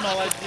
knowledge.